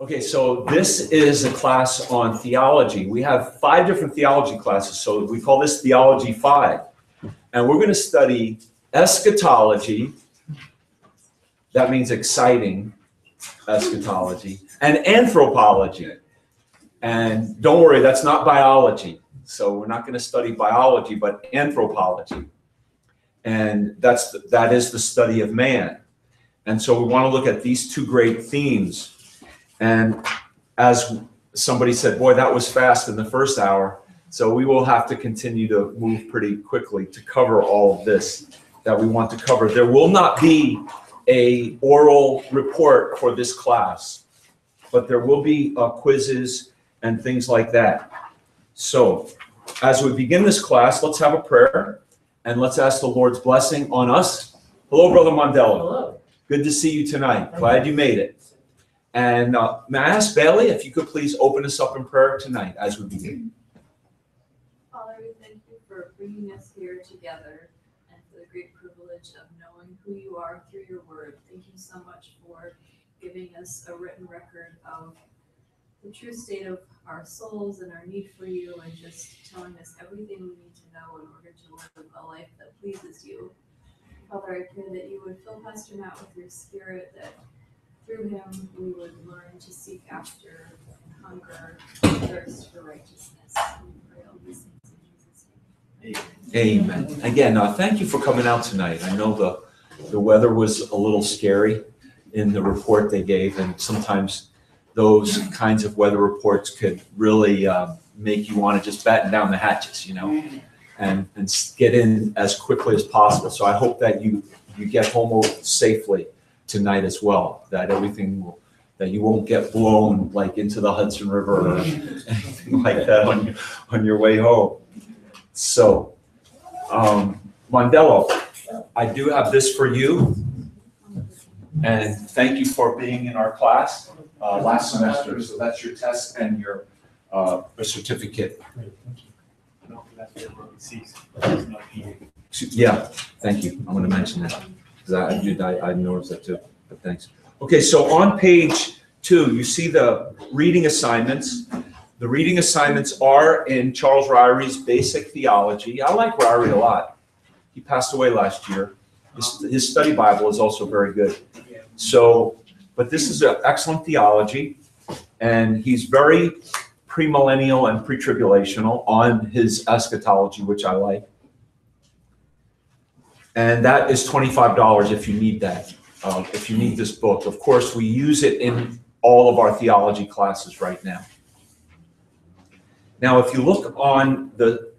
Okay, so this is a class on theology. We have five different theology classes, so we call this Theology 5. And we're going to study eschatology, that means exciting eschatology, and anthropology. And don't worry, that's not biology. So we're not going to study biology, but anthropology. And that's that is the study of man. And so we want to look at these two great themes and as somebody said, boy, that was fast in the first hour. So we will have to continue to move pretty quickly to cover all of this that we want to cover. There will not be a oral report for this class, but there will be uh, quizzes and things like that. So as we begin this class, let's have a prayer and let's ask the Lord's blessing on us. Hello, Brother Mandela. Hello. Good to see you tonight. Glad you made it. And uh, may I ask Bailey if you could please open us up in prayer tonight as we begin? Father, we thank you for bringing us here together and for the great privilege of knowing who you are through your word. Thank you so much for giving us a written record of the true state of our souls and our need for you and just telling us everything we need to know in order to live a life that pleases you. Father, I pray that you would fill Pastor Matt with your spirit, that through him we would learn to seek after and hunger and thirst for righteousness. We pray all these things in Jesus' name. Amen. Again, uh, thank you for coming out tonight. I know the, the weather was a little scary in the report they gave, and sometimes those kinds of weather reports could really uh, make you want to just batten down the hatches, you know, and, and get in as quickly as possible. So I hope that you, you get home safely tonight as well, that everything will, that you won't get blown like into the Hudson River or anything like that on, your- on your way home. So, um, Mondello, I do have this for you. And thank you for being in our class, uh, last semester. So that's your test and your, uh, certificate. No, that's what Roman sees. There's no PA. Yeah, thank you. I'm gonna mention that. Because I, I I noticed that too, but thanks. Okay, so on page two, you see the reading assignments. The reading assignments are in Charles Ryrie's Basic Theology. I like Ryrie a lot. He passed away last year. His, his study Bible is also very good. So, but this is an excellent theology, and he's very premillennial and pre-tribulational on his eschatology, which I like. And that is twenty-five dollars if you need that, uh, if you need this book. Of course, we use it in all of our theology classes right now. Now, if you look on the,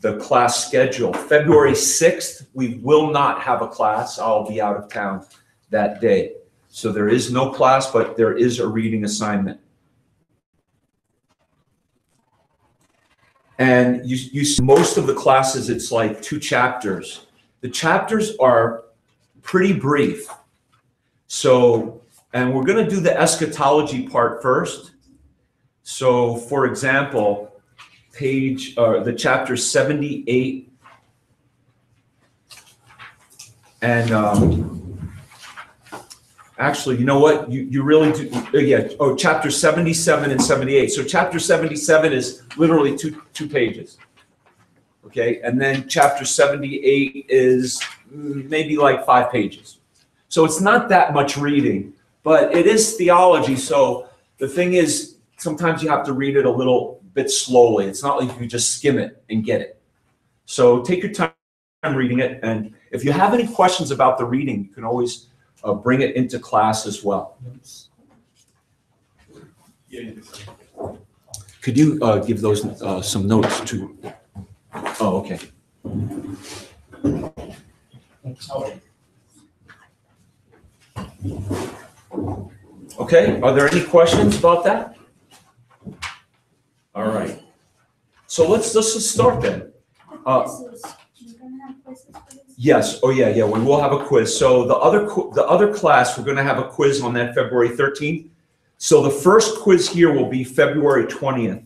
the class schedule, February sixth, we will not have a class. I'll be out of town that day. So there is no class, but there is a reading assignment. And you, you, most of the classes, it's like two chapters. The chapters are pretty brief. So, and we're going to do the eschatology part first. So, for example, page, uh, the chapter 78 and, um, actually, you know what? You, you really do, uh, yeah, oh, chapter 77 and 78. So chapter 77 is literally two, two pages. Okay, and then chapter 78 is maybe like five pages. So it's not that much reading, but it is theology. So the thing is, sometimes you have to read it a little bit slowly. It's not like you just skim it and get it. So take your time reading it. And if you have any questions about the reading, you can always uh, bring it into class as well. Could you uh, give those uh, some notes to? Oh, okay. Okay, are there any questions about that? All right. So let's, let's just start then. Uh? Yes, oh yeah, yeah, we will have a quiz. So the other, the other class, we're gonna have a quiz on that February thirteenth. So the first quiz here will be February twentieth.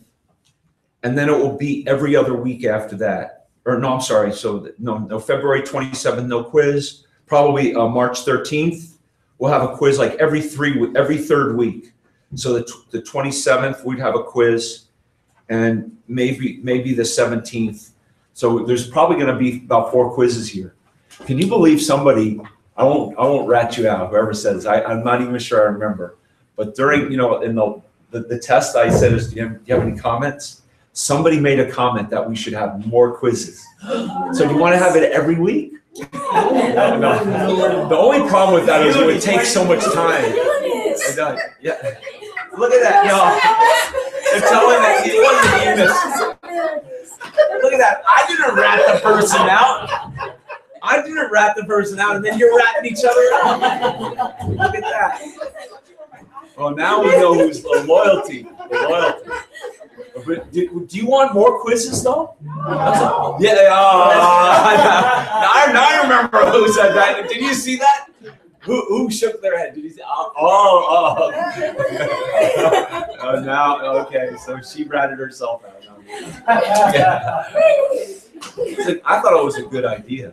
And then it will be every other week after that. Or no, I'm sorry, so, no, no, February twenty-seventh, no quiz. Probably, uh, March thirteenth, we'll have a quiz like every three, every third week. So the, the twenty-seventh, we'd have a quiz, and maybe, maybe the seventeenth. So there's probably gonna be about four quizzes here. Can you believe somebody, I won't, I won't rat you out, whoever says, I, I'm not even sure I remember. But during, you know, in the, the, the test, I said, is, do you have, do you have any comments? Somebody made a comment that we should have more quizzes. So do you wanna have it every week? No, no. The only problem with that is it would take so much time. Yeah, look at that, y'all. They're telling that he wasn't Enos. Look at that. I didn't rat the person out. I didn't rat the person out, and then you're ratting each other out. Look at that. Well, now we know who's the loyalty. The loyalty. But do, do you want more quizzes though? Yeah. Oh, now, I- now I remember who said that. Did you see that? Who, who shook their head? Did you see? Oh, oh. oh. Oh, now, okay, so she ratted herself out. Yeah. Listen, I thought it was a good idea,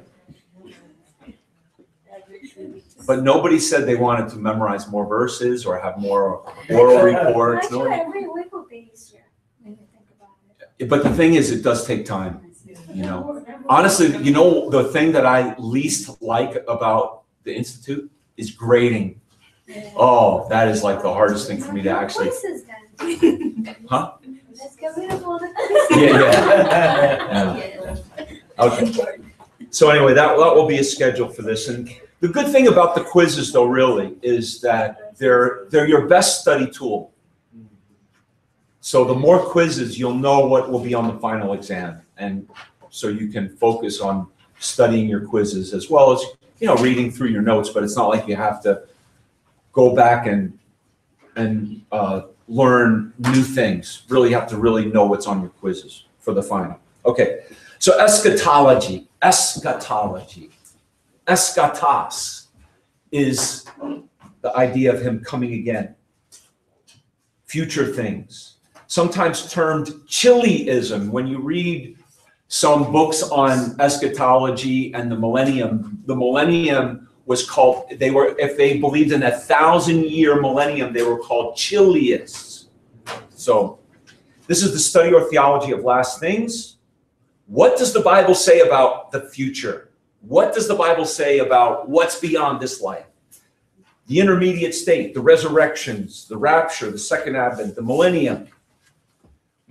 but nobody said they wanted to memorize more verses or have more oral reports. Actually, No- every week will be easier when you think about it. But the thing is, it does take time, you know? Honestly, you know, the thing that I least like about the Institute is grading. Oh, that is like the hardest thing for me to actually, Huh? Let's get rid all the. yeah, yeah. Okay. So anyway, that, that will be a schedule for this. And the good thing about the quizzes though, really, is that they're, they're your best study tool. So the more quizzes, you'll know what will be on the final exam. And so you can focus on studying your quizzes as well as, you know, reading through your notes, but it's not like you have to go back and, and, uh, learn new things. Really have to really know what's on your quizzes for the final. Okay, so eschatology, eschatology, eschatos is the idea of him coming again. Future things, sometimes termed chiliasm. When you read some books on eschatology and the millennium, the millennium was called, they were, if they believed in a thousand year millennium, they were called chiliasts. So this is the study or theology of last things. What does the Bible say about the future? What does the Bible say about what's beyond this life? The intermediate state, the resurrections, the rapture, the second advent, the millennium.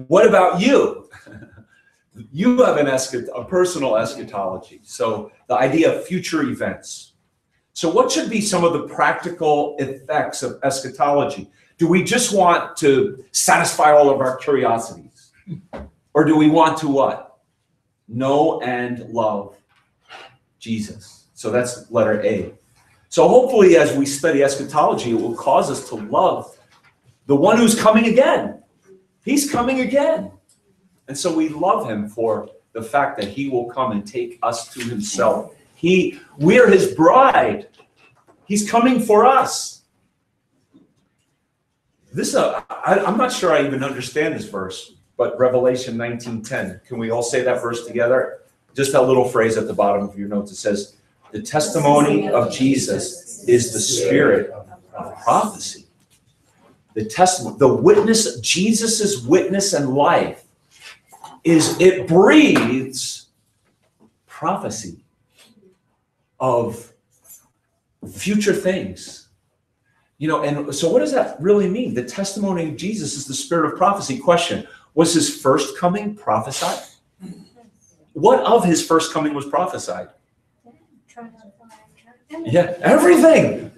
What about you? you have an eschat- a personal eschatology. So the idea of future events. So what should be some of the practical effects of eschatology? Do we just want to satisfy all of our curiosities? Or do we want to what? Know and love Jesus. So that's letter A. So hopefully, as we study eschatology, it will cause us to love the one who's coming again. He's coming again. And so we love him for the fact that he will come and take us to himself. He, we're his bride. He's coming for us. This, uh, I, I'm not sure I even understand this verse, but Revelation 19:10. Can we all say that verse together? Just that little phrase at the bottom of your notes. It says, "The testimony of Jesus is the spirit of prophecy." The testimony, the witness, Jesus's witness and life is it breathes prophecy of future things. You know, and so what does that really mean? The testimony of Jesus is the spirit of prophecy. Question Was his first coming prophesied? What of his first coming was prophesied? Try not to find- Yeah, everything.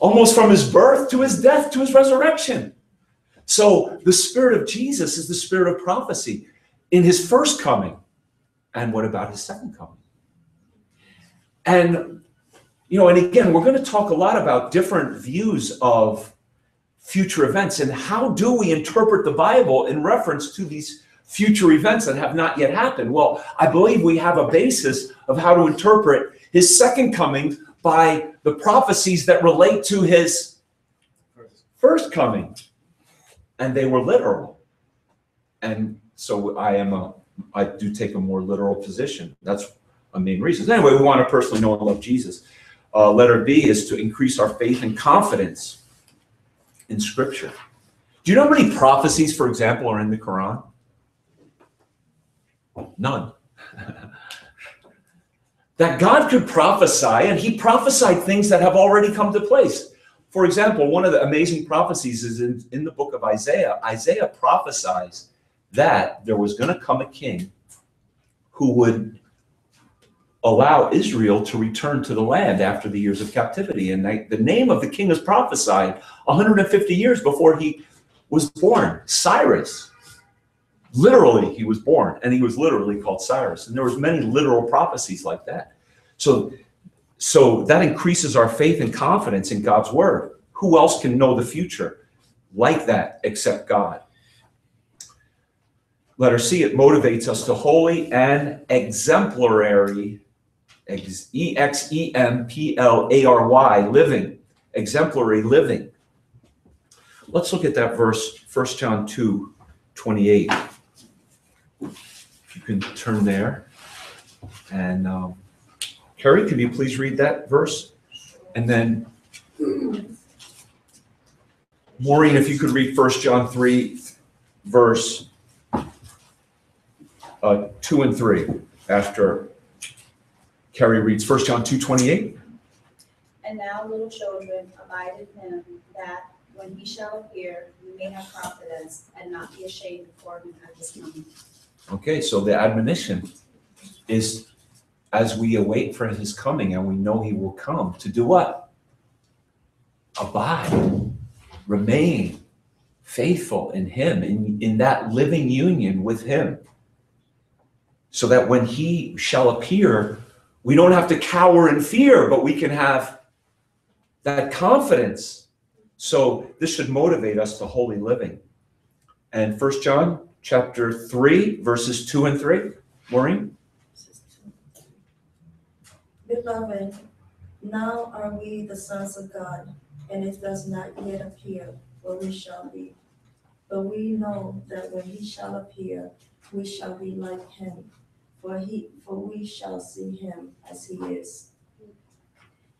Almost from his birth to his death to his resurrection. So the spirit of Jesus is the spirit of prophecy in his first coming. And what about his second coming? And, you know, and again, we're going to talk a lot about different views of future events and how do we interpret the Bible in reference to these future events that have not yet happened. Well, I believe we have a basis of how to interpret his second coming by the prophecies that relate to his first coming. And they were literal. And so I am a, I do take a more literal position. That's a main reason. Anyway, we want to personally know and love Jesus. Uh, letter B is to increase our faith and confidence in Scripture. Do you know how many prophecies, for example, are in the Quran? None. that God could prophesy, and He prophesied things that have already come to place. For example, one of the amazing prophecies is in, in the book of Isaiah. Isaiah prophesies that there was going to come a king who would allow Israel to return to the land after the years of captivity. And the name of the king is prophesied 150 years before he was born, Cyrus. Literally, he was born, and he was literally called Cyrus. And there was many literal prophecies like that. So, so that increases our faith and confidence in God's word. Who else can know the future like that except God? Letter C, it motivates us to holy and exemplary, E X E M P L A R Y, living, exemplary living. Let's look at that verse, 1 John 2 28. You can turn there. And um, Carrie, could you please read that verse? And then Maureen, if you could read 1 John 3, verse uh, 2 and 3, after Carrie reads 1 John 2 28. And now, little children, abide in him, that when he shall appear, we may have confidence and not be ashamed before him at his coming. Okay, so the admonition is as we await for his coming and we know he will come to do what? Abide, remain faithful in him, in, in that living union with him. So that when he shall appear, we don't have to cower in fear, but we can have that confidence. So this should motivate us to holy living. And First John chapter 3, verses 2 and 3. Maureen? Beloved, now are we the sons of God, and it does not yet appear what we shall be. But we know that when he shall appear, we shall be like him, for he for we shall see him as he is.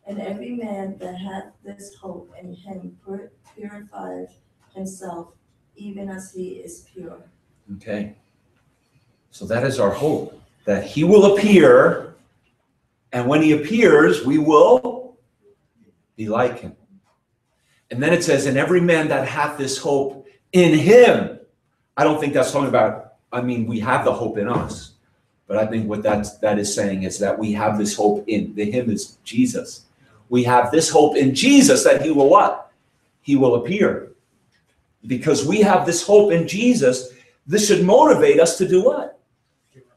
And every man that hath this hope in him pur- purifieth himself, even as he is pure. Okay. So that is our hope that he will appear, and when he appears, we will be like him. And then it says, And every man that hath this hope in him. I don't think that's talking about, I mean, we have the hope in us. But I think what that's, that is saying is that we have this hope in the him is Jesus. We have this hope in Jesus that he will what? He will appear. Because we have this hope in Jesus, this should motivate us to do what?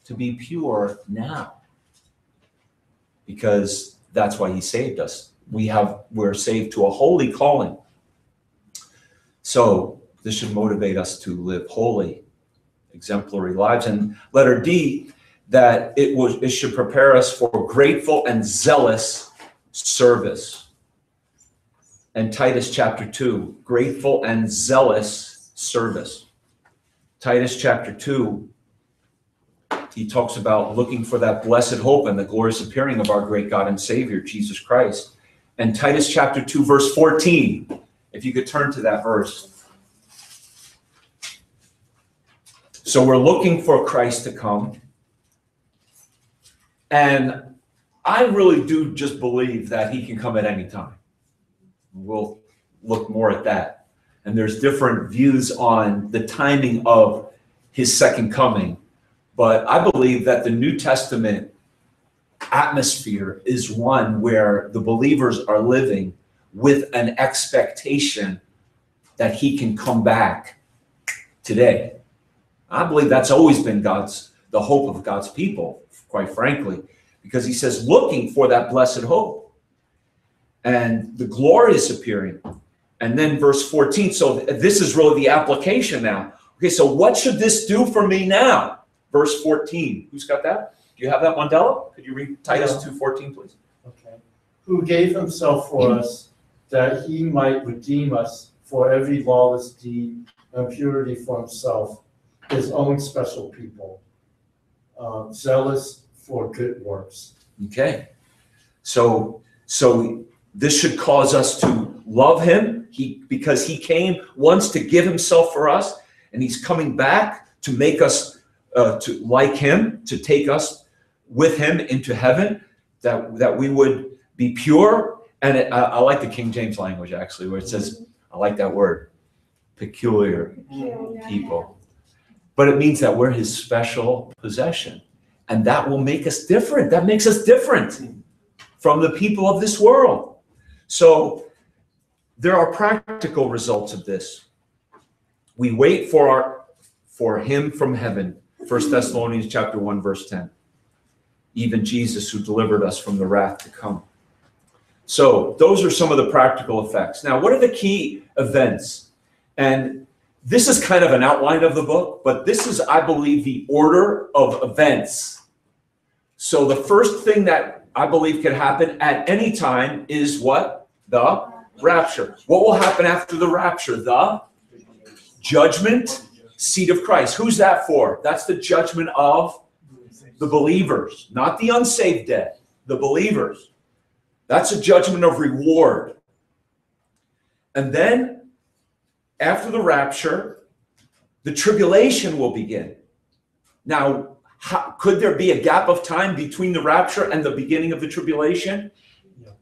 To be pure now. Because that's why he saved us. We have we're saved to a holy calling. So this should motivate us to live holy, exemplary lives. And letter D, that it was it should prepare us for grateful and zealous service. And Titus chapter 2, grateful and zealous service. Titus chapter 2, he talks about looking for that blessed hope and the glorious appearing of our great God and Savior, Jesus Christ. And Titus chapter 2, verse 14, if you could turn to that verse. So we're looking for Christ to come. And I really do just believe that he can come at any time. We'll look more at that. And there's different views on the timing of his second coming. But I believe that the New Testament atmosphere is one where the believers are living with an expectation that he can come back today. I believe that's always been God's the hope of God's people, quite frankly, because he says looking for that blessed hope and the glorious appearing. And then verse 14. So this is really the application now. Okay, so what should this do for me now? Verse 14. Who's got that? Do you have that, Mandela? Could you read Titus 2:14, please? Okay. Who gave himself for us that he might redeem us for every lawless deed and purity for himself, his own special people, um, zealous for good works. Okay. So so this should cause us to love him he, because he came once to give himself for us, and he's coming back to make us uh, to like him, to take us with him into heaven, that, that we would be pure. And it, I, I like the King James language actually, where it says, I like that word, peculiar people. But it means that we're his special possession. And that will make us different. That makes us different from the people of this world. So there are practical results of this. We wait for our for him from heaven. 1 Thessalonians chapter 1 verse 10. Even Jesus who delivered us from the wrath to come. So, those are some of the practical effects. Now, what are the key events? And this is kind of an outline of the book, but this is, I believe, the order of events. So, the first thing that I believe could happen at any time is what? The rapture. What will happen after the rapture? The judgment seat of Christ. Who's that for? That's the judgment of the believers, not the unsaved dead, the believers. That's a judgment of reward. And then after the rapture, the tribulation will begin. Now, how, could there be a gap of time between the rapture and the beginning of the tribulation?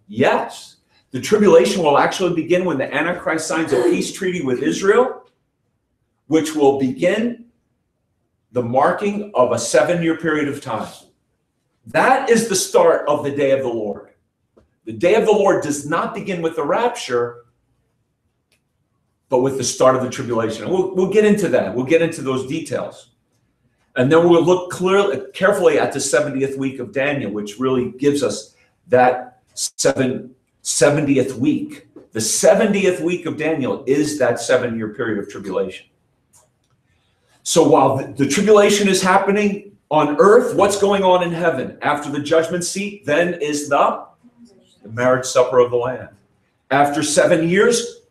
Yes. The tribulation will actually begin when the Antichrist signs a peace treaty with Israel, which will begin the marking of a seven year period of time. That is the start of the day of the Lord. The day of the Lord does not begin with the rapture, but with the start of the tribulation. We'll, we'll get into that. We'll get into those details. And then we'll look clearly, carefully at the 70th week of Daniel, which really gives us that seven, 70th week. The 70th week of Daniel is that seven year period of tribulation. So while the, the tribulation is happening on earth, what's going on in heaven? After the judgment seat, then is the, the marriage supper of the Lamb. After seven years,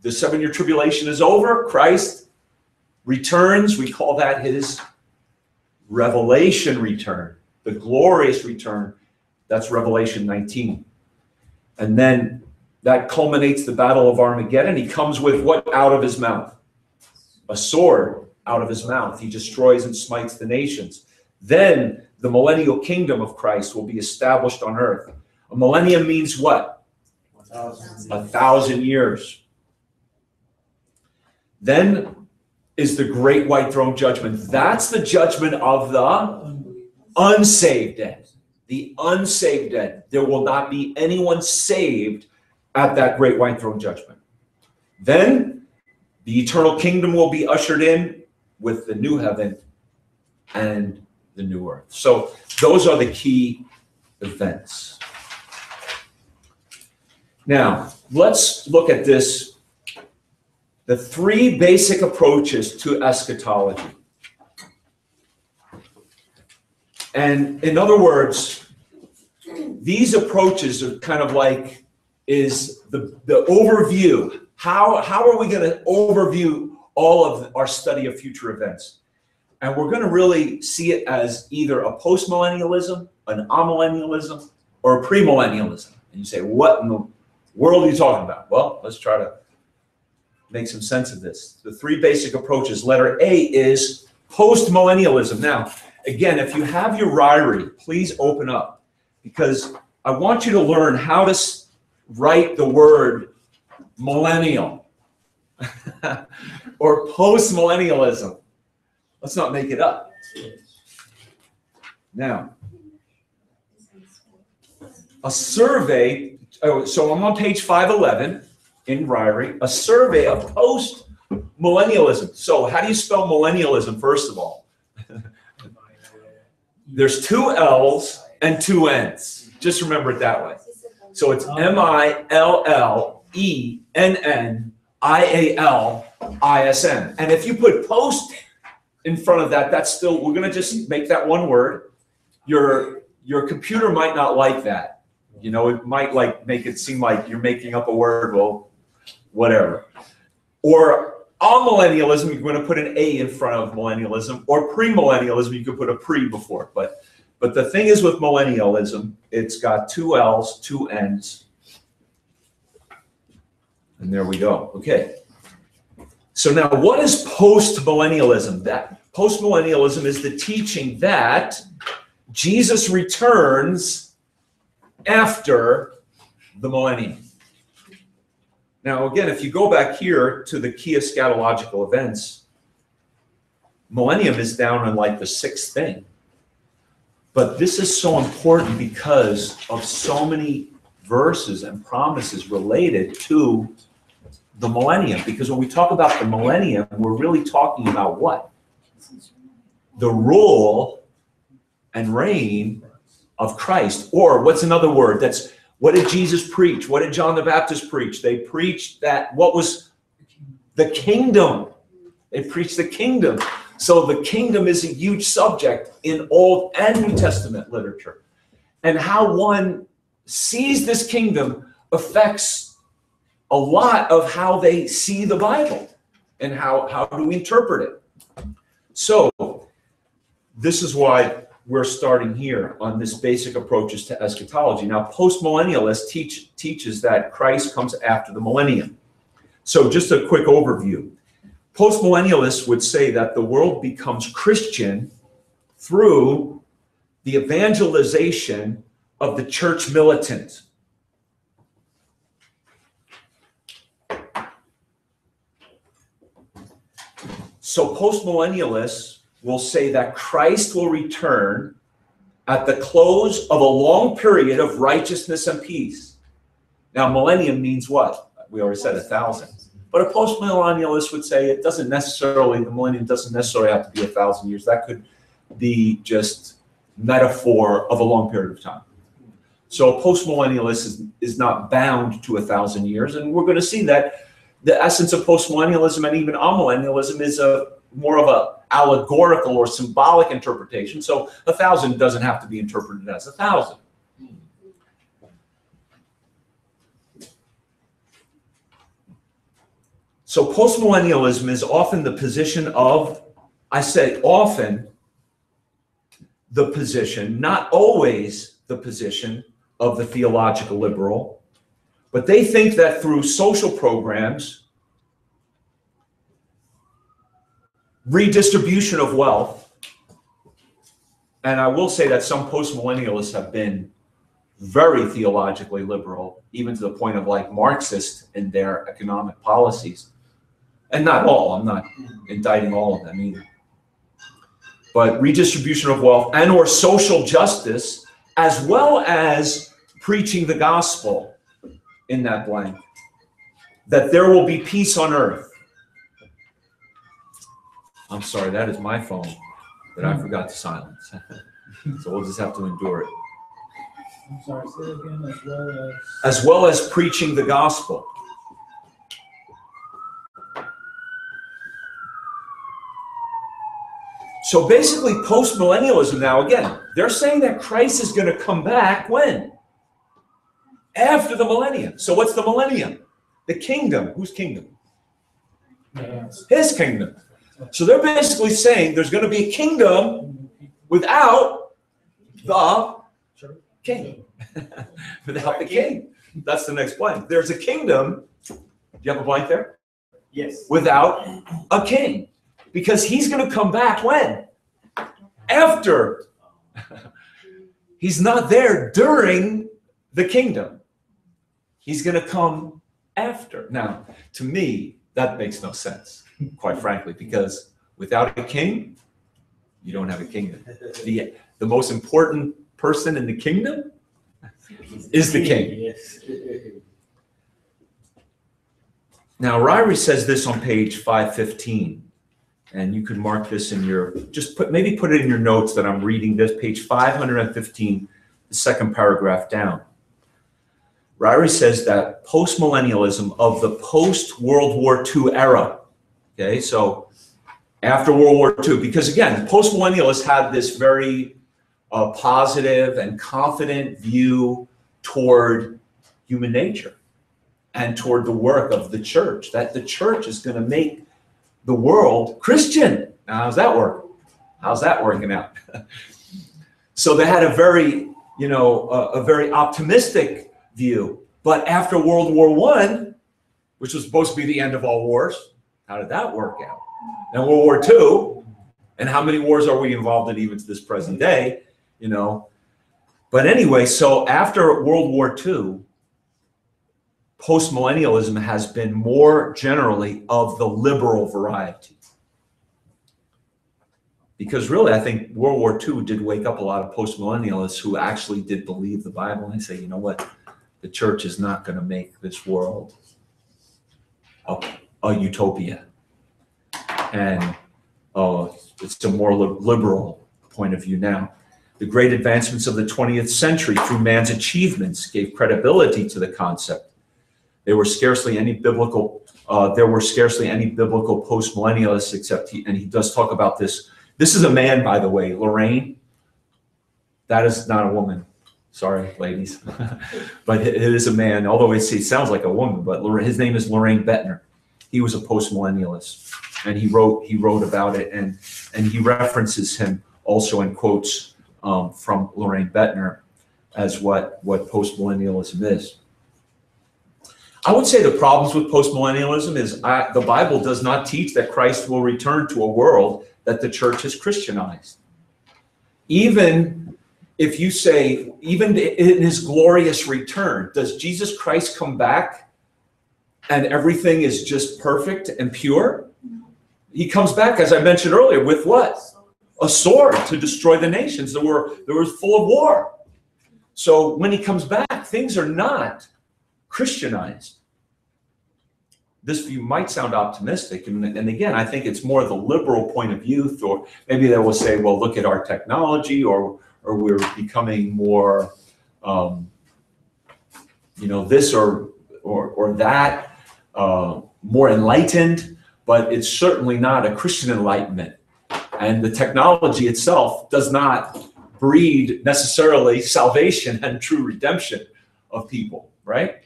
the seven year tribulation is over. Christ returns. We call that his revelation return, the glorious return. That's Revelation 19. And then that culminates the battle of Armageddon. He comes with what out of his mouth? A sword out of his mouth. He destroys and smites the nations. Then the millennial kingdom of Christ will be established on earth. A millennium means what? A thousand years. Then is the great white throne judgment. That's the judgment of the unsaved dead. The unsaved dead. There will not be anyone saved at that great white throne judgment. Then the eternal kingdom will be ushered in with the new heaven and the new earth. So those are the key events. Now, let's look at this the three basic approaches to eschatology. And in other words, these approaches are kind of like is the, the overview. How, how are we going to overview all of our study of future events? And we're going to really see it as either a postmillennialism, an amillennialism, or a premillennialism. And you say, what in the world are you talking about? Well, let's try to make some sense of this. The three basic approaches. Letter A is postmillennialism. Now, again, if you have your Ryrie, please open up because I want you to learn how to write the word millennial or postmillennialism. Let's not make it up. Now, a survey, oh, so I'm on page 511 in Ryrie, a survey of post millennialism. So, how do you spell millennialism, first of all? There's two L's and two N's. Just remember it that way. So, it's M I L L E N N I A L I S M. And if you put post in front of that, that's still, we're going to just make that one word. Your, your computer might not like that. You know, it might like make it seem like you're making up a word. Well, whatever. Or amillennialism, you're going to put an A in front of millennialism, or premillennialism, you could put a pre before. But but the thing is with millennialism, it's got two L's, two N's, And there we go. Okay. So now what is post-millennialism? That post-millennialism is the teaching that Jesus returns after the millennium. Now, again, if you go back here to the key eschatological events, millennium is down on like the sixth thing. But this is so important because of so many verses and promises related to the millennium. Because when we talk about the millennium, we're really talking about what? The rule and reign of Christ. Or what's another word? That's what did Jesus preach? What did John the Baptist preach? They preached that what was the kingdom. They preached the kingdom. So the kingdom is a huge subject in Old and New Testament literature. And how one sees this kingdom affects a lot of how they see the Bible and how, how do we interpret it. So this is why we're starting here on this basic approaches to eschatology. Now, postmillennialists teach teaches that Christ comes after the millennium. So just a quick overview. Postmillennialists would say that the world becomes Christian through the evangelization of the church militant. So postmillennialists will say that Christ will return at the close of a long period of righteousness and peace. Now, millennium means what? We already said a thousand. But a postmillennialist would say it doesn't necessarily, the millennium doesn't necessarily have to be a thousand years. That could be just metaphor of a long period of time. So a postmillennialist is, is not bound to a thousand years. And we're going to see that the essence of postmillennialism and even amillennialism is a more of a allegorical or symbolic interpretation. So a thousand doesn't have to be interpreted as a thousand. So postmillennialism is often the position of, I say often, the position, not always the position of the theological liberal, but they think that through social programs, redistribution of wealth, and I will say that some postmillennialists have been very theologically liberal, even to the point of like Marxist in their economic policies. And not all, I'm not indicting all of them either. But redistribution of wealth and or social justice, as well as preaching the gospel in that blank, that there will be peace on earth. I'm sorry, that is my phone that I forgot to silence. so we'll just have to endure it. I'm sorry, say it again, as well as. As well as preaching the gospel. So basically, post millennialism now, again, they're saying that Christ is going to come back when? After the millennium. So what's the millennium? The kingdom. Whose kingdom? Yes. His kingdom. So they're basically saying there's going to be a kingdom without the king. without the king. That's the next blank. There's a kingdom. Do you have a blank there? Yes. Without a king. Because he's going to come back when? After. he's not there during the kingdom. He's going to come after. Now, to me, that makes no sense, quite frankly, because without a king, you don't have a kingdom. The, the most important person in the kingdom is the king. Yes. Now, Ryrie says this on page 515, and you can mark this in your, just put, maybe put it in your notes that I'm reading this, page 515, the second paragraph down. Ryrie says that postmillennialism of the post-World War II era, okay, so after World War II, because again, postmillennialists had this very uh, positive and confident view toward human nature and toward the work of the church, that the church is going to make the world Christian. Now, how's that work? How's that working out? so they had a very, you know, a, a very optimistic view. But after World War One, which was supposed to be the end of all wars. How did that work out? Then World War II, and how many wars are we involved in even to this present day? You know. But anyway, so after World War II, postmillennialism has been more generally of the liberal variety. Because really, I think World War II did wake up a lot of postmillennialists who actually did believe the Bible and say, you know what, the church is not going to make this world a, a utopia. And uh, it's a more liberal point of view now. The great advancements of the 20th century through man's achievements gave credibility to the concept. There were scarcely any biblical, uh, there were scarcely any biblical postmillennialists except he, and he does talk about this. This is a man, by the way, Loraine. That is not a woman. Sorry, ladies. but it is a man, although it sounds like a woman, but his name is Loraine Boettner. He was a postmillennialist and he wrote, he wrote about it and, and he references him also in quotes um, from Loraine Boettner as what, what postmillennialism is. I would say the problems with postmillennialism is I, the Bible does not teach that Christ will return to a world that the church has Christianized. Even if you say, even in his glorious return, does Jesus Christ come back and everything is just perfect and pure? He comes back, as I mentioned earlier, with what? A sword to destroy the nations that were that were full of war. So when he comes back, things are not Christianized. This view might sound optimistic, and, and again, I think it's more the liberal point of view. Or maybe they will say, "Well, look at our technology," or or we're becoming more, um, you know, this or or or that, uh, more enlightened. But it's certainly not a Christian enlightenment, and the technology itself does not breed necessarily salvation and true redemption of people, right?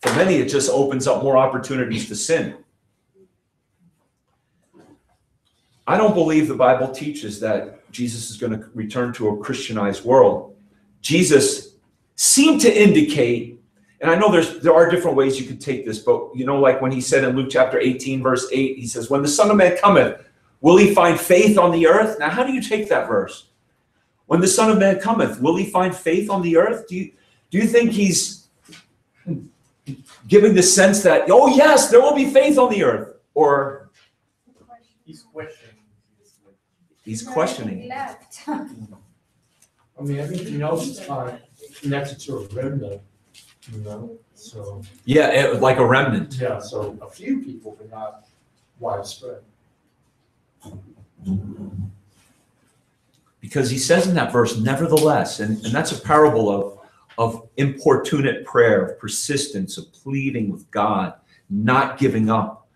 For many, it just opens up more opportunities to sin. I don't believe the Bible teaches that Jesus is going to return to a Christianized world. Jesus seemed to indicate, and I know there's there are different ways you could take this, but you know, like when he said in Luke chapter 18, verse 8, he says, When the Son of Man cometh, will he find faith on the earth? Now, how do you take that verse? When the Son of Man cometh, will he find faith on the earth? Do you do you think he's giving the sense that, oh yes, there will be faith on the earth? Or He's questioning. he's questioning. Left. I mean, everything else is kind connected to a remnant, you know, so, Yeah, it- like a remnant. yeah, so a few people, but not widespread. Because he says in that verse, nevertheless, and, and that's a parable of, of importunate prayer, of persistence, of pleading with God, not giving up,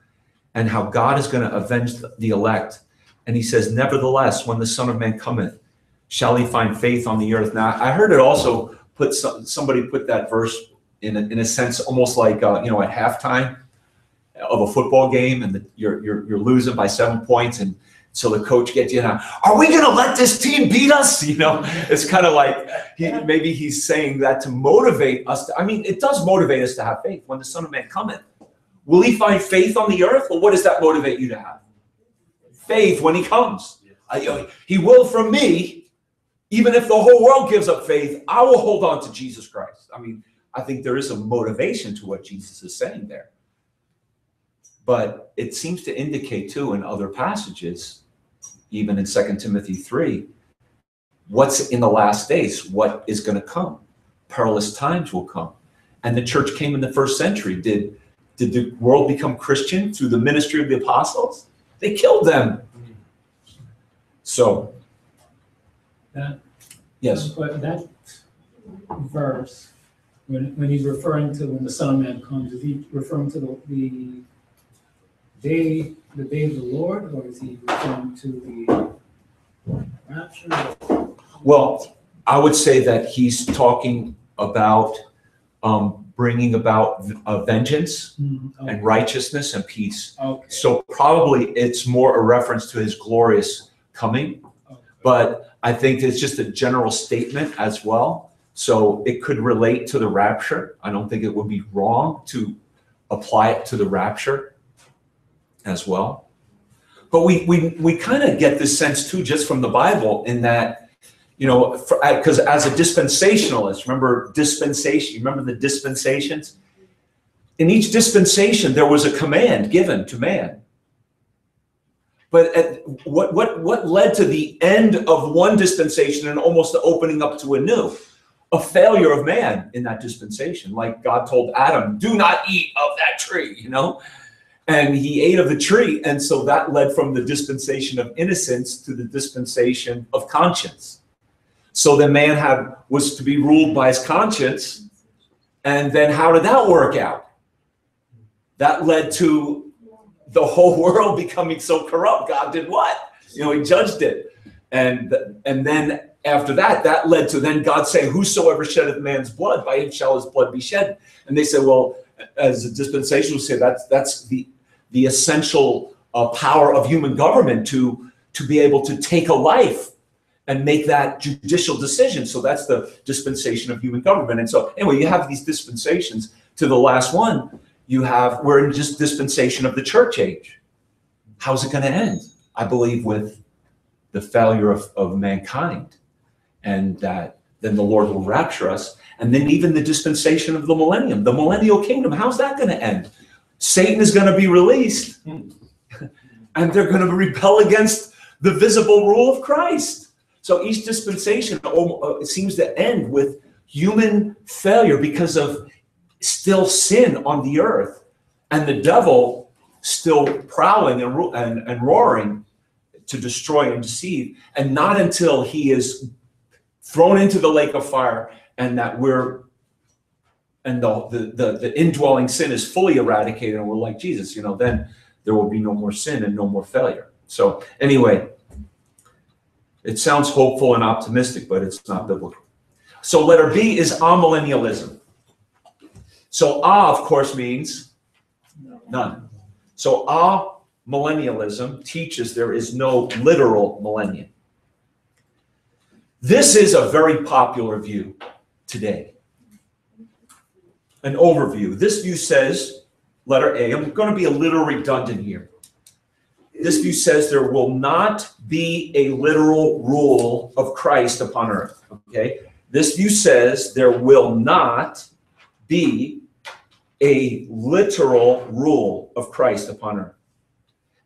and how God is going to avenge the- the elect. And he says, nevertheless, when the Son of Man cometh, shall he find faith on the earth? Now, I heard it also put some, somebody put that verse in a, in a sense almost like uh, you know at halftime of a football game, and the, you're you're you're losing by seven points, and so the coach gets you know, are we going to let this team beat us? You know, it's kind of like he, maybe he's saying that to motivate us. To, I mean, it does motivate us to have faith when the Son of Man cometh. Will he find faith on the earth? Well, what does that motivate you to have? Faith when he comes. I- he will from me, even if the whole world gives up faith, I will hold on to Jesus Christ. I mean, I think there is a motivation to what Jesus is saying there. But it seems to indicate too in other passages, even in 2 Timothy 3, what's in the last days, what is going to come. Perilous times will come. And the church came in the first century. Did, did the world become Christian through the ministry of the apostles? They killed them. So, That- yes. But that verse, when, when he's referring to when the Son of Man comes, is he referring to the, the day, the day of the Lord, or is he referring to the rapture? Well, I would say that he's talking about um, bringing about vengeance Hmm, okay, and righteousness and peace. Okay. So probably it's more a reference to his glorious coming, okay. but I think it's just a general statement as well. So it could relate to the rapture. I don't think it would be wrong to apply it to the rapture as well. But we we we kind of get this sense too, just from the Bible, in that you know, because as a dispensationalist, remember dispensation. Remember the dispensations. In each dispensation, there was a command given to man. But at, what what what led to the end of one dispensation and almost the opening up to a new? A failure of man in that dispensation. Like God told Adam, "Do not eat of that tree," you know? And he ate of the tree. And so that led from the dispensation of innocence to the dispensation of conscience. So the man had was to be ruled by his conscience. And then how did that work out? That led to the whole world becoming so corrupt. God did what? You know he judged it. And and then after that that led to then god saying whosoever sheddeth man's blood by him shall his blood be shed and they said well as a dispensational say that's that's the the essential uh, power of human government to to be able to take a life and make that judicial decision. So that's the dispensation of human government. And so anyway, you have these dispensations. To the last one, you have we're in just dispensation of the church age. How's it going to end? I believe with the failure of, of mankind, and that then the Lord will rapture us. And then even the dispensation of the millennium, the millennial kingdom, how's that going to end? Satan is going to be released and they're going to rebel against the visible rule of Christ. So each dispensation uh, seems to end with human failure because of still sin on the earth and the devil still prowling and, and, and roaring to destroy and deceive. And not until he is thrown into the lake of fire and that we're and the, the, the, indwelling sin is fully eradicated and we're like Jesus, you know, then there will be no more sin and no more failure. So, anyway, it sounds hopeful and optimistic, but it's not biblical. So, letter B is amillennialism. So, ah, of course, means none. So, ah, millennialism teaches there is no literal millennium. This is a very popular view today an overview. This view says, letter A, I'm going to be a little redundant here. This view says there will not be a literal rule of Christ upon earth. Okay? This view says there will not be a literal rule of Christ upon earth.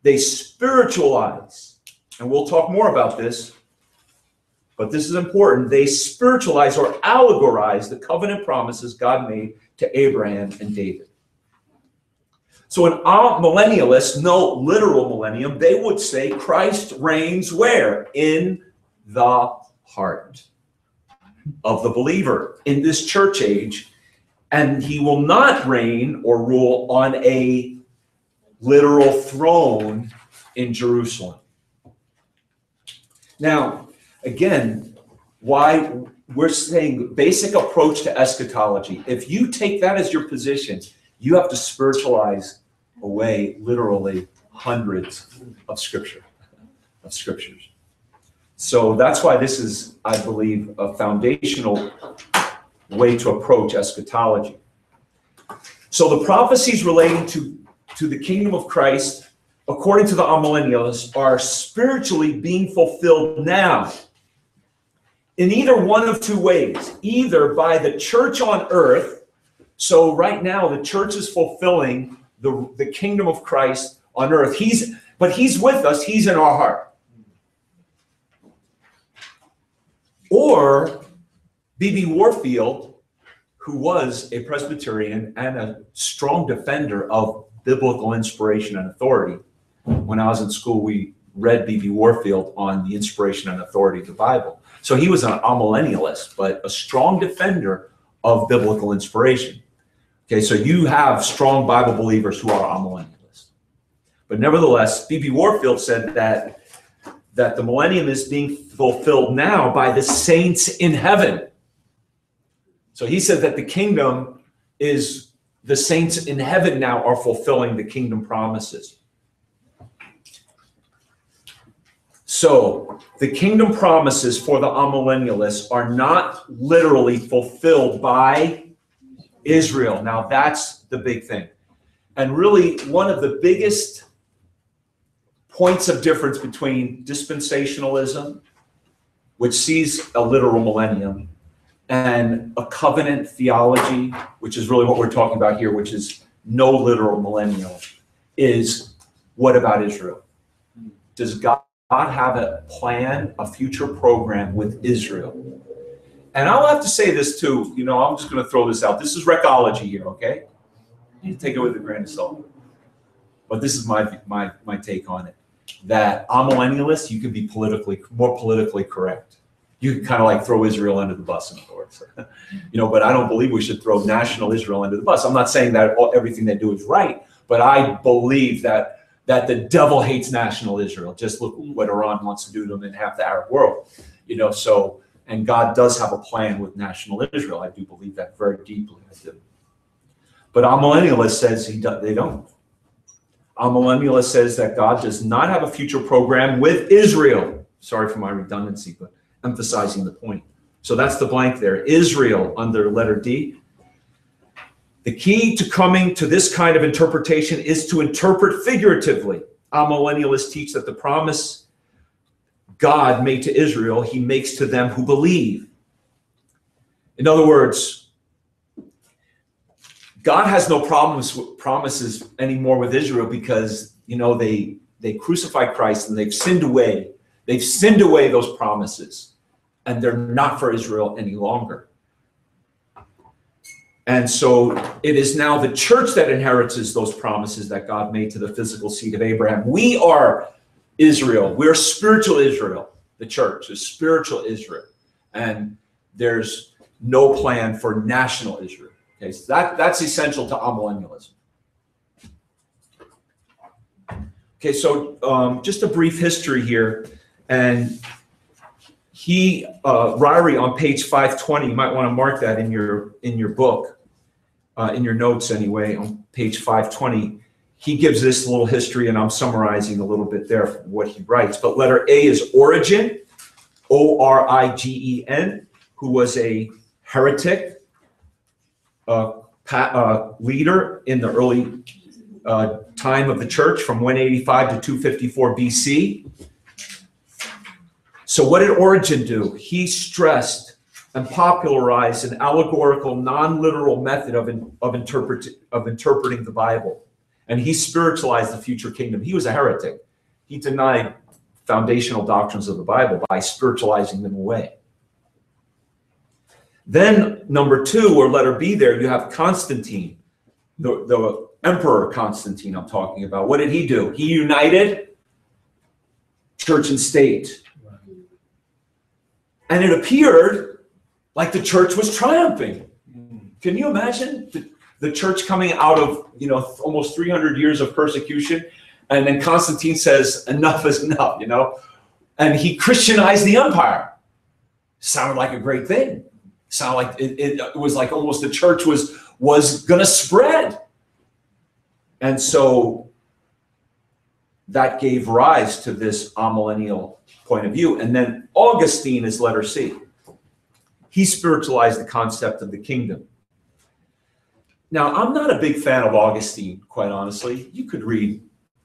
They spiritualize, and we'll talk more about this, but this is important. They spiritualize or allegorize the covenant promises God made to Abraham and David. So, an millennialist, no literal millennium, they would say Christ reigns where? In the heart of the believer in this church age. And he will not reign or rule on a literal throne in Jerusalem. Now, again, why we're saying basic approach to eschatology. If you take that as your position, you have to spiritualize away literally hundreds of scripture, of scriptures. So that's why this is, I believe, a foundational way to approach eschatology. So the prophecies relating to, to the kingdom of Christ, according to the amillennialists, are spiritually being fulfilled now in either one of two ways either by the church on earth. So, right now, the church is fulfilling the, the kingdom of Christ on earth. He's, but He's with us, He's in our heart. Or B.B. Warfield, who was a Presbyterian and a strong defender of biblical inspiration and authority. When I was in school, we read B.B. Warfield on the inspiration and authority of the Bible. So he was an amillennialist, but a strong defender of biblical inspiration. Okay, so you have strong Bible believers who are amillennialists. But nevertheless, B.B. Warfield said that, that the millennium is being fulfilled now by the saints in heaven. So he said that the kingdom is the saints in heaven now are fulfilling the kingdom promises. So the kingdom promises for the amillennialists are not literally fulfilled by Israel. Now that's the big thing. And really, one of the biggest points of difference between dispensationalism, which sees a literal millennium, and a covenant theology, which is really what we're talking about here, which is no literal millennial, is what about Israel? Does God have a plan, a future program with Israel? And I'll have to say this too, you know, I'm just going to throw this out. This is recology here, okay? You take it with a grain of salt. But this is my my my take on it. That amillennialist, you can be politically more politically correct. You can kind of like throw Israel under the bus, other words. you know, but I don't believe we should throw national Israel under the bus. I'm not saying that all, everything they do is right, but I believe that that the devil hates national Israel. Just look mm. what Iran wants to do to them in half the Arab world. You know, so and God does have a plan with national Israel. I do believe that very deeply. I do. But amillennialist says he do, they don't. Amillennialist says that God does not have a future program with Israel. Sorry for my redundancy, but emphasizing the point. So that's the blank there. Israel under letter D. The key to coming to this kind of interpretation is to interpret figuratively. Amillennialists teach that the promise God made to Israel, he makes to them who believe. In other words, God has no problems with promises anymore with Israel because you know they they crucified Christ and they've sinned away. They've sinned away those promises, and they're not for Israel any longer. And so it is now the church that inherits those promises that God made to the physical seed of Abraham. We are Israel. We're spiritual Israel. The church is spiritual Israel. And there's no plan for national Israel. Okay, so that, that's essential to amillennialism. Okay, so um, just a brief history here. And he, uh, Ryrie on page 520, you might want to mark that in your in your book, uh, in your notes anyway, on page 520 he gives this little history, and I'm summarizing a little bit there from what he writes. But letter A is Origen O R I G E N, who was a heretic leader in the early uh, time of the church from 185 to 254 BC. So, what did Origen do? He stressed and popularized an allegorical, non literal method of, in, of, interpret, of interpreting the Bible and he spiritualized the future kingdom. He was a heretic. He denied foundational doctrines of the Bible by spiritualizing them away. Then, number two, or letter B there, you have Constantine, the, the Emperor Constantine, I'm talking about. What did he do? He united church and state. And it appeared like the church was triumphing. Can you imagine? the church coming out of you know almost 300 years of persecution and then constantine says enough is enough you know and he christianized the empire sounded like a great thing sounded like it, it, it was like almost the church was was gonna spread and so that gave rise to this amillennial point of view and then augustine is letter c he spiritualized the concept of the kingdom now, I'm not a big fan of Augustine, quite honestly. You could read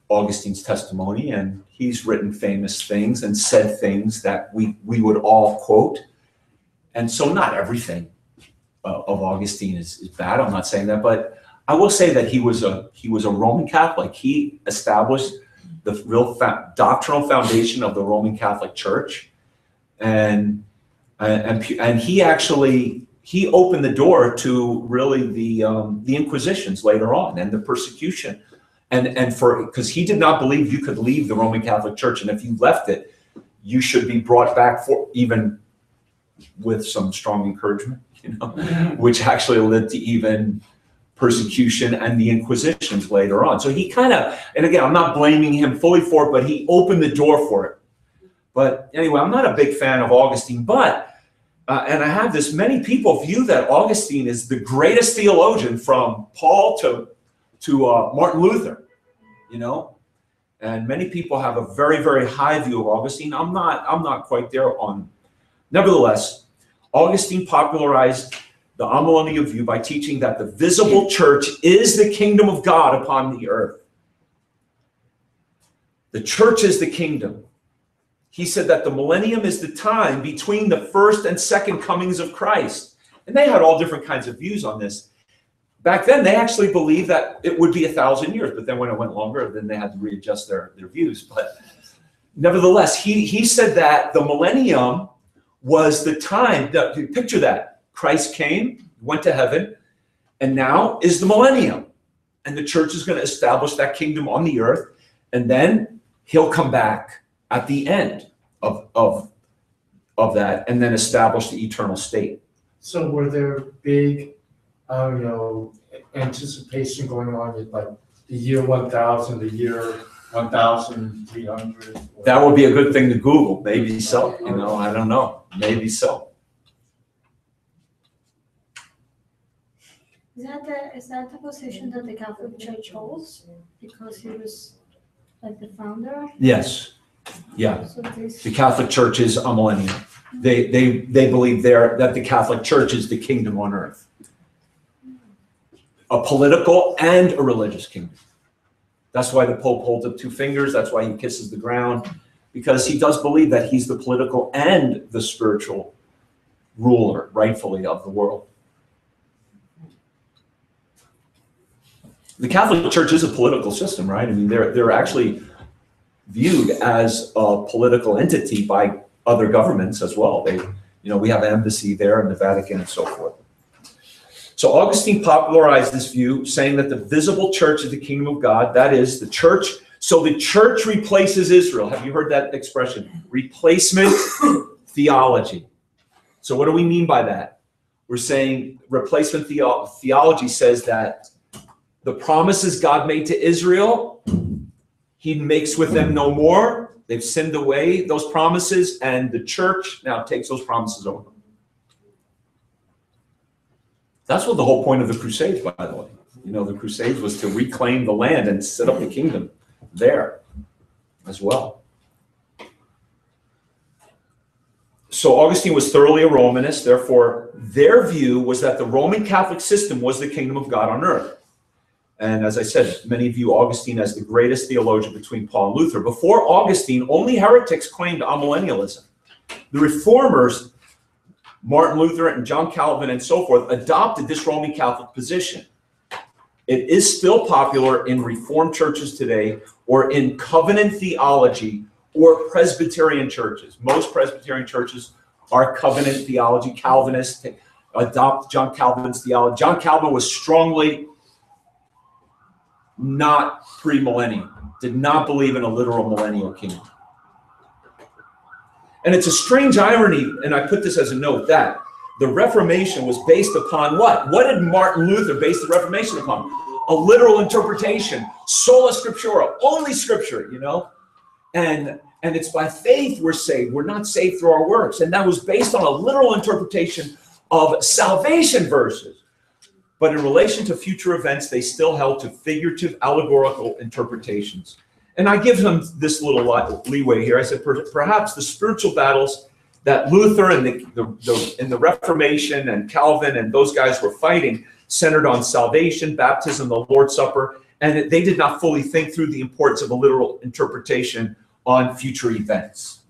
Augustine's testimony, and he's written famous things and said things that we, we would all quote. And so, not everything uh, of Augustine is, is bad. I'm not saying that, but I will say that he was a he was a Roman Catholic. He established the real doctrinal foundation of the Roman Catholic Church, and and and he actually he opened the door to really the um, the Inquisitions later on and the persecution, and and for because he did not believe you could leave the Roman Catholic Church, and if you left it, you should be brought back for even with some strong encouragement, you know, which actually led to even persecution and the Inquisitions later on. So he kind of, and again, I'm not blaming him fully for it, but he opened the door for it. But anyway, I'm not a big fan of Augustine, but uh, and I have this, many people view that Augustine is the greatest theologian from Paul to, to uh, Martin Luther, you know? And many people have a very, very high view of Augustine. I'm not, I'm not quite there on. Nevertheless, Augustine popularized the amillennial view by teaching that the visible church is the kingdom of God upon the earth. The church is the kingdom. He said that the millennium is the time between the first and second comings of Christ. And they had all different kinds of views on this. Back then, they actually believed that it would be a thousand years, but then when it went longer, then they had to readjust their, their views. But nevertheless, he, he said that the millennium was the time, that- picture that. Christ came, went to heaven, and now is the millennium. And the church is going to establish that kingdom on the earth, and then he'll come back at the end of, of, of that and then establish the eternal state. So were there big, I don't know, anticipation going on in like the year one thousand, the year one thousand three hundred? That would be a good thing to Google. Maybe so. You know, I don't know. Maybe so. Is that the, is that the position that the Catholic Church holds? Because he was like the founder? Yes. Yeah. So this, The Catholic Church is a millennium. They, they, they believe there that the Catholic Church is the kingdom on earth. A political and a religious kingdom. That's why the Pope holds up two fingers. That's why he kisses the ground, because he does believe that he's the political and the spiritual ruler, rightfully, of the world. The Catholic Church is a political system, right? I mean, they're, they're actually viewed as a political entity by other governments as well. They, you know, we have embassy there in the Vatican and so forth. So Augustine popularized this view, saying that the visible church is the kingdom of God. That is the church. So the church replaces Israel. Have you heard that expression? Replacement theology. So what do we mean by that? We're saying replacement theo- theology says that the promises God made to Israel, he makes with them no more. They've sinned away those promises, and the church now takes those promises over. That's what the whole point of the Crusades, by the way. You know, the Crusades was to reclaim the land and set up the kingdom there as well. So Augustine was thoroughly a Romanist, therefore, their view was that the Roman Catholic system was the kingdom of God on earth. And as I said, many view Augustine as the greatest theologian between Paul and Luther. Before Augustine, only heretics claimed amillennialism. The reformers, Martin Luther and John Calvin and so forth, adopted this Roman Catholic position. It is still popular in Reformed churches today or in covenant theology or Presbyterian churches. Most Presbyterian churches are covenant theology, Calvinist, adopt John Calvin's theology. John Calvin was strongly not pre-millennial, did not believe in a literal millennial kingdom. And it's a strange irony, and I put this as a note, that the Reformation was based upon what? What did Martin Luther base the Reformation upon? A literal interpretation, sola scriptura, only scripture, you know? And and it's by faith we're saved. We're not saved through our works. And that was based on a literal interpretation of salvation verses. But in relation to future events, they still held to figurative, allegorical interpretations. And I give them this little leeway here. I said, perhaps the spiritual battles that Luther and the, the, the, and the Reformation and Calvin and those guys were fighting centered on salvation, baptism, the Lord's Supper, and they did not fully think through the importance of a literal interpretation on future events.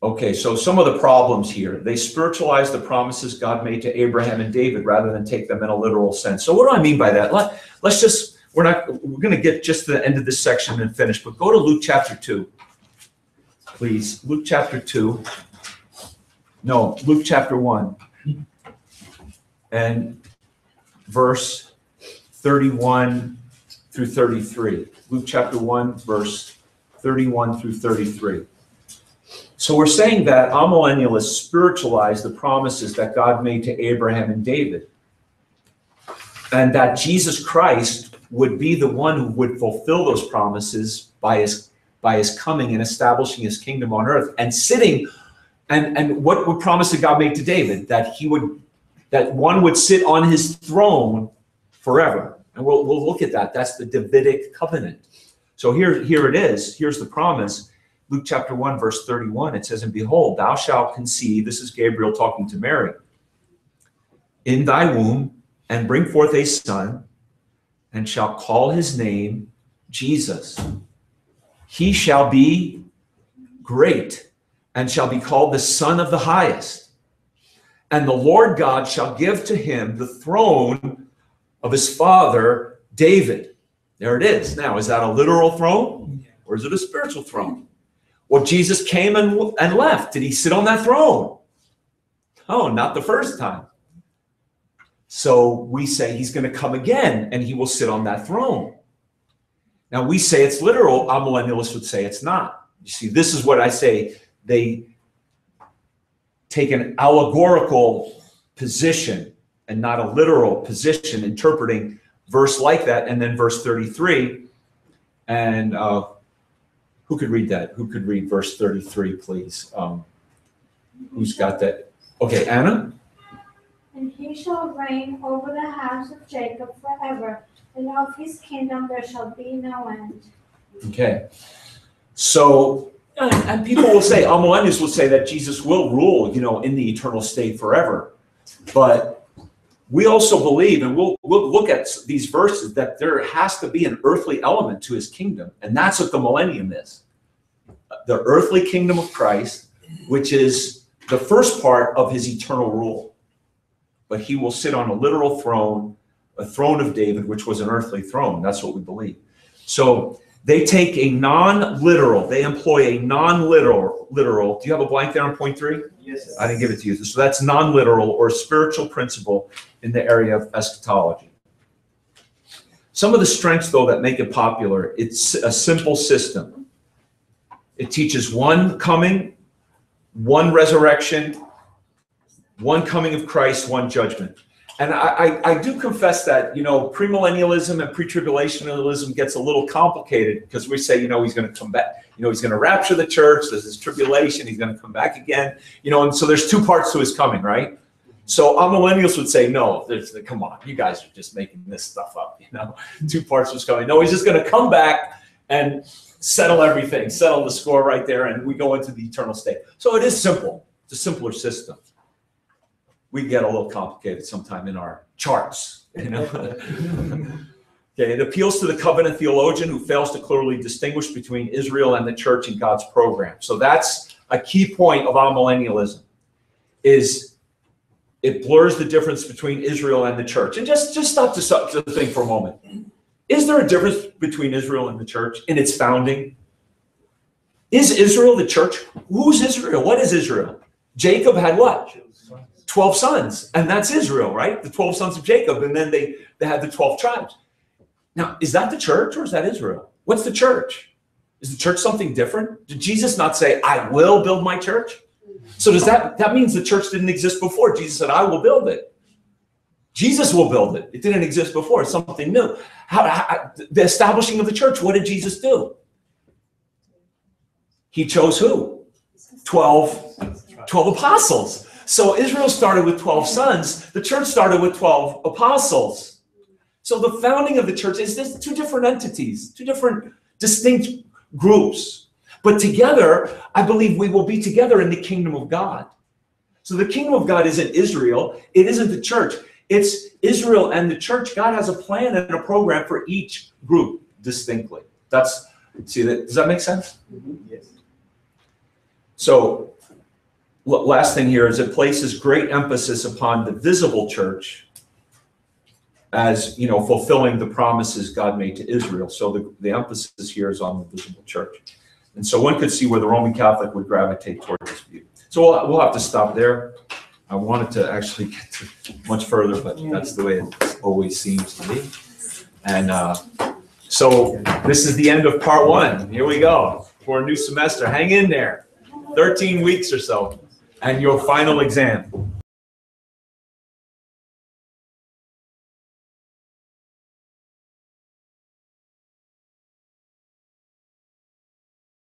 Okay, so some of the problems here. They spiritualize the promises God made to Abraham and David rather than take them in a literal sense. So what do I mean by that? Let, let's just, we're not, we're going to get just to the end of this section and finish, but go to Luke chapter 2. Please, Luke chapter 2. No, Luke chapter 1. And verse 31 through 33. Luke chapter 1, verse 31 through 33. So we're saying that amillennialists spiritualize the promises that God made to Abraham and David. And that Jesus Christ would be the one who would fulfill those promises by his by his coming and establishing his kingdom on earth and sitting and and what what promise did God make to David that he would that one would sit on his throne forever. And we'll we'll look at that. That's the Davidic covenant. So here here it is. Here's the promise Luke chapter 1, verse 31, it says, And behold, thou shalt conceive, this is Gabriel talking to Mary, in thy womb, and bring forth a son, and shall call his name Jesus. He shall be great, and shall be called the Son of the Highest. And the Lord God shall give to him the throne of his father David. There it is. Now, is that a literal throne or is it a spiritual throne? Well, Jesus came and, and left. Did he sit on that throne? Oh, not the first time. So we say he's going to come again and he will sit on that throne. Now we say it's literal. Amillennialists would say it's not. You see, this is what I say. They take an allegorical position and not a literal position, interpreting verse like that, and then verse 33. And uh, who could read that? Who could read verse 33, please? Um, who's got that? Okay, Anna? And he shall reign over the house of Jacob forever, and of his kingdom there shall be no end. Okay. So, and, and people will say, amillennials will say that Jesus will rule, you know, in the eternal state forever. But we also believe, and we'll, we'll look at these verses, that there has to be an earthly element to his kingdom. And that's what the millennium is the earthly kingdom of Christ, which is the first part of his eternal rule. But he will sit on a literal throne, a throne of David, which was an earthly throne. That's what we believe. So they take a non-literal, they employ a non-literal, literal. Do you have a blank there on point three? Yes. I didn't give it to you. So that's non-literal or spiritual principle in the area of eschatology. Some of the strengths, though, that make it popular, it's a simple system. It teaches one coming, one resurrection, one coming of Christ, one judgment. And I, I, do confess that, you know, premillennialism and pre-tribulationalism gets a little complicated because we say, you know, he's going to come back. You know, he's going to rapture the church. There's this tribulation. He's going to come back again. You know, and so there's two parts to his coming, right? So amillennials would say, no, there's, come on, you guys are just making this stuff up. You know, two parts was coming. No, he's just going to come back and settle everything, settle the score right there, and we go into the eternal state. So it is simple. It's a simpler system. We get a little complicated sometime in our charts, you know. okay, it appeals to the covenant theologian who fails to clearly distinguish between Israel and the church in God's program. So that's a key point of amillennialism is it blurs the difference between Israel and the church. And just, just stop to, to think for a moment. Is there a difference between Israel and the church in its founding? Is Israel the church? Who's Israel? What is Israel? Jacob had what? 12 sons, and that's Israel, right? The 12 sons of Jacob, and then they, they had the 12 tribes. Now, is that the church or is that Israel? What's the church? Is the church something different? Did Jesus not say, I will build my church? So does that that means the church didn't exist before? Jesus said, I will build it. Jesus will build it. It didn't exist before. It's something new. How, how, the establishing of the church, what did Jesus do? He chose who? 12, 12 apostles. So Israel started with 12 sons. The church started with 12 apostles. So the founding of the church is just two different entities, two different distinct groups. But together, I believe we will be together in the kingdom of God. So the kingdom of God isn't Israel, it isn't the church. It's Israel and the church. God has a plan and a program for each group distinctly. That's see that does that make sense? Mm-hmm. Yes. So last thing here is it places great emphasis upon the visible church as you know fulfilling the promises God made to Israel. So the, the emphasis here is on the visible church. And so one could see where the Roman Catholic would gravitate toward this view. So we'll, we'll have to stop there. I wanted to actually get to much further, but that's the way it always seems to me. And uh, so this is the end of part one. Here we go for a new semester. Hang in there. 13 weeks or so and your final exam.